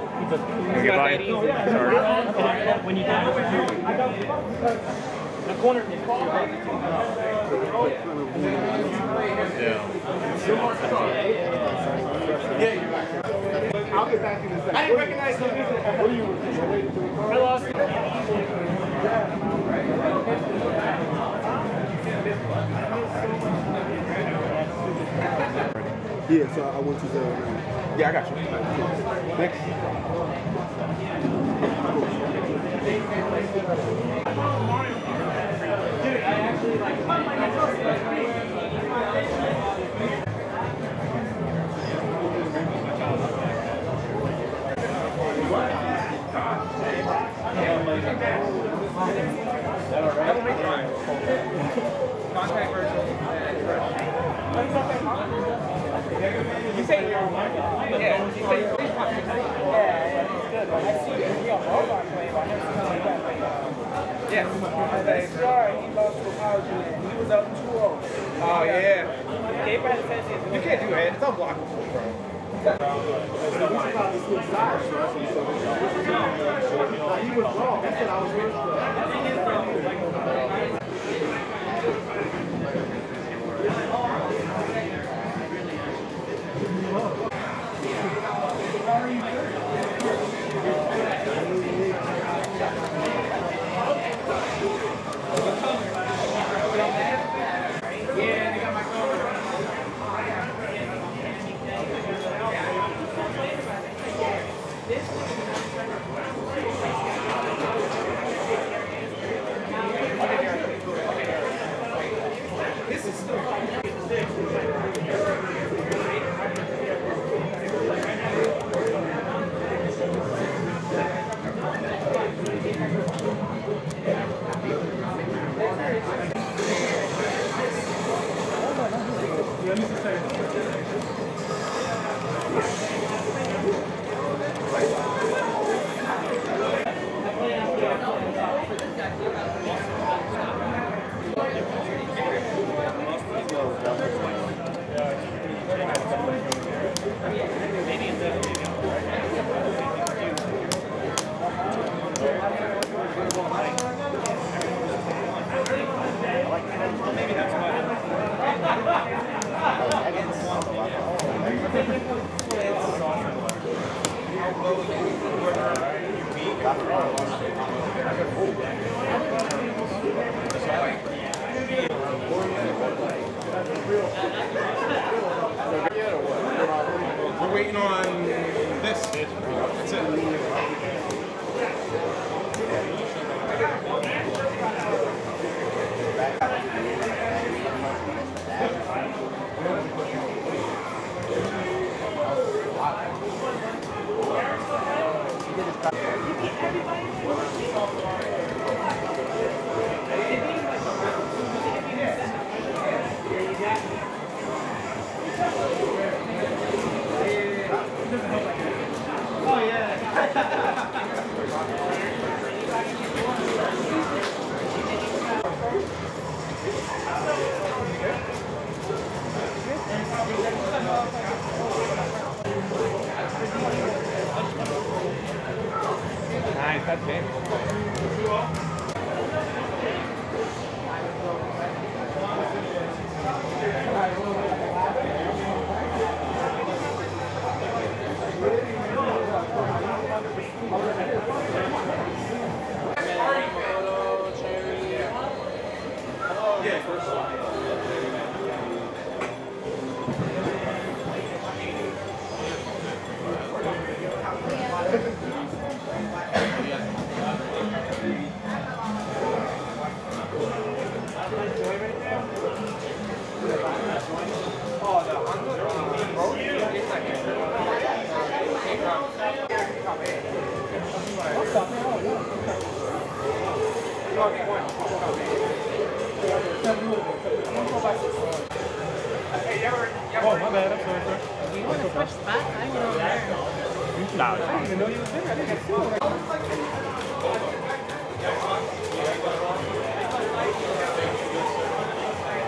encore. it's not that easy. When you the corner. I'll get back to you in a second. I didn't recognize him. What are you waiting to record? I lost. Yeah, so I want you to. Yeah, I got you. Next. You say yeah. You say yeah, yeah, it's good. But I see that he on Robot play, but I never seen him that Yeah. They started, he lost to Apology, he was up 2-0. Oh yeah. You can't do it. It's unblockable, bro. He was wrong. That's what I was that's it. not. You want to push back? I'm not there. I didn't even know you were there. I didn't.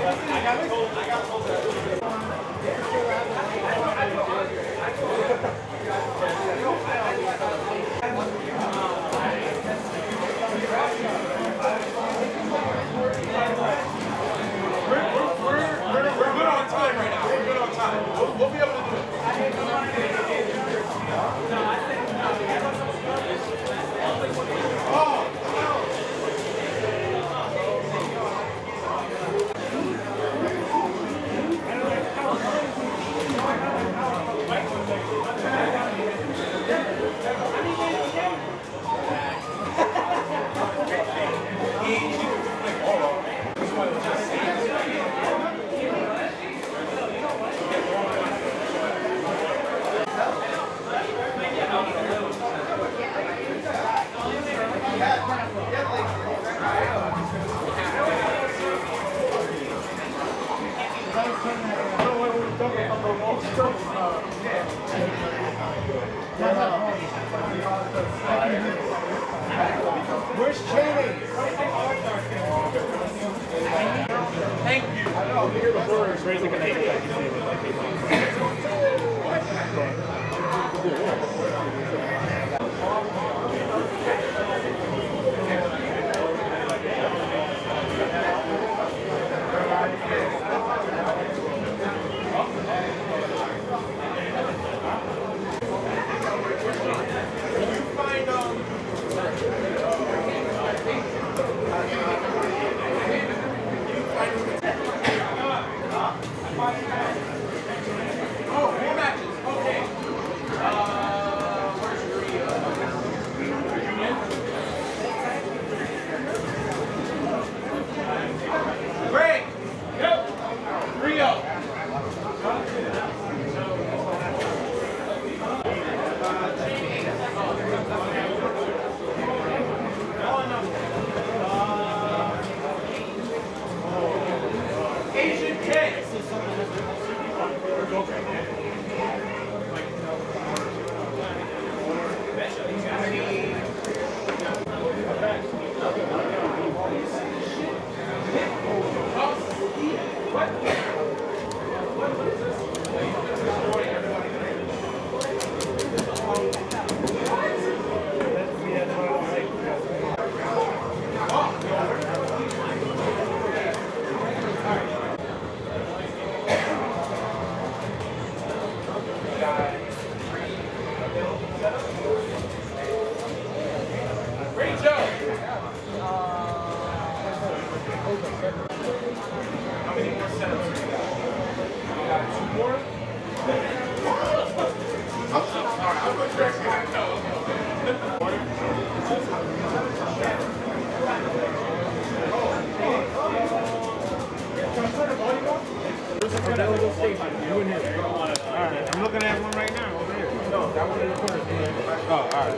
I got told. I got told. Oh, all right.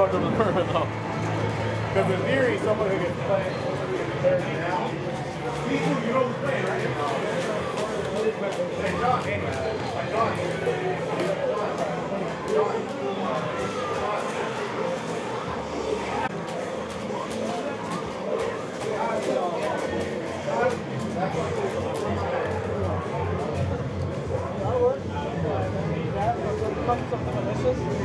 Because in theory, someone who can play third now. You know who's playing, right? Hey, John, hey, John. Something delicious.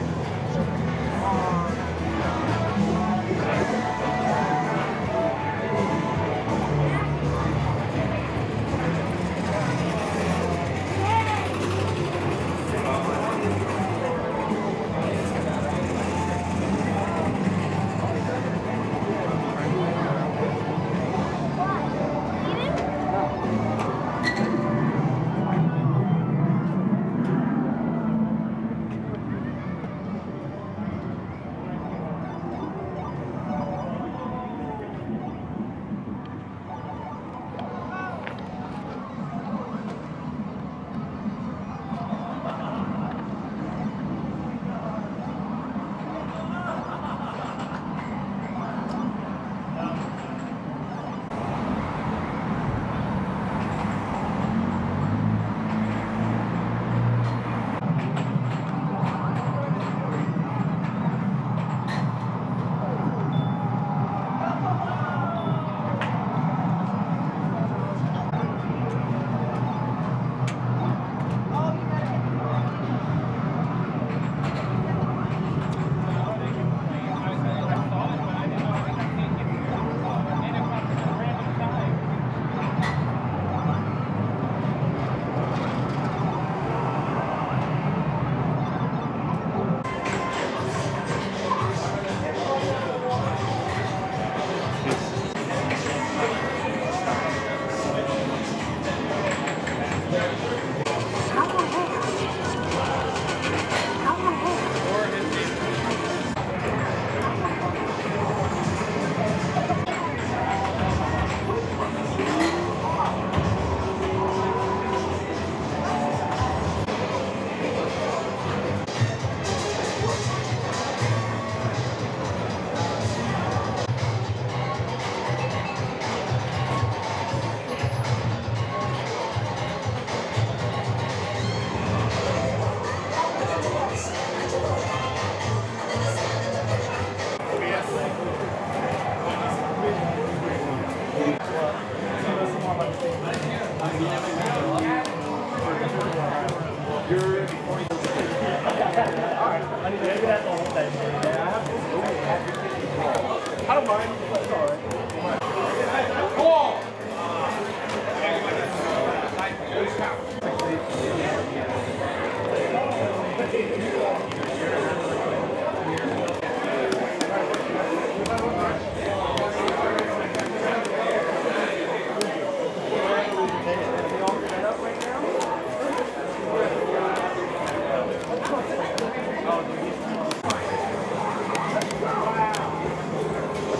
Don't mind. It's all right. What's